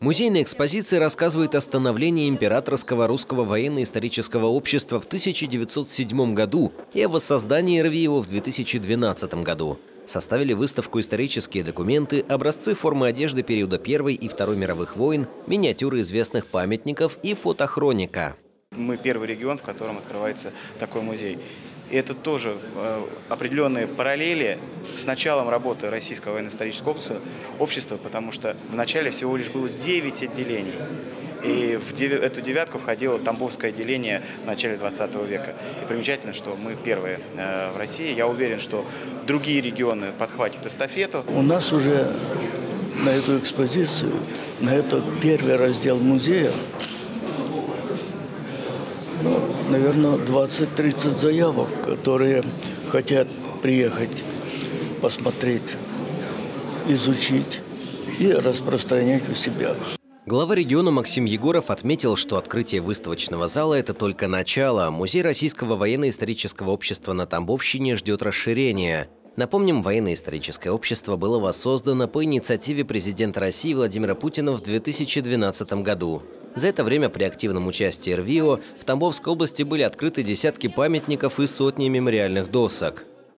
Музейная экспозиция рассказывает о становлении Императорского русского военно-исторического общества в 1907 году и о воссоздании РВИО в 2012 году. Составили выставку исторические документы, образцы формы одежды периода Первой и Второй мировых войн, миниатюры известных памятников и фотохроника. Мы первый регион, в котором открывается такой музей. И это тоже э, определенные параллели с началом работы Российского военно-исторического общества, потому что вначале всего лишь было 9 отделений. И в эту девятку входило Тамбовское отделение в начале 20 века. И примечательно, что мы первые э, в России. Я уверен, что другие регионы подхватят эстафету. У нас уже на эту экспозицию, на этот первый раздел музея ну, наверное, 20-30 заявок, которые хотят приехать, посмотреть, изучить и распространять у себя. Глава региона Максим Егоров отметил, что открытие выставочного зала – это только начало. Музей Российского военно-исторического общества на Тамбовщине ждет расширения. Напомним, военно-историческое общество было воссоздано по инициативе президента России Владимира Путина в 2012 году. За это время при активном участии РВИО в Тамбовской области были открыты десятки памятников и сотни мемориальных досок.